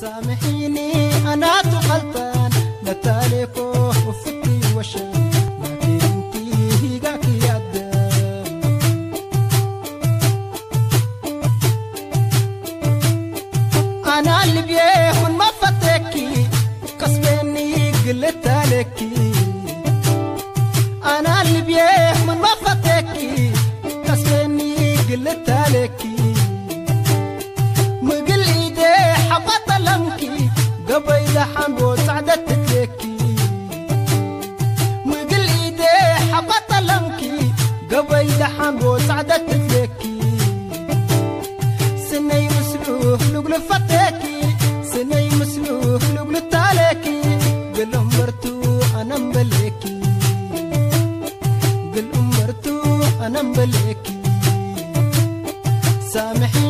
سامحيني أنا غلطان نتاليك وفكري وشي لكن انتي هيقاك يا الدم أنا اللي بيهون ما فتكي. قصبيني قلت عليكي أنا اللي بيهون ما فتكي. قصبيني قلت عليكي يا حمبو سعدتك لكي وقل إيدي حبط قبل قبيل حمبو سعدتك لكي سني مسلوف لقل فتاكي سني مسلوف لقل تالكي قل أمرتو أنا مبليكي. قل أمرتو أنا مبليكي. سامحيني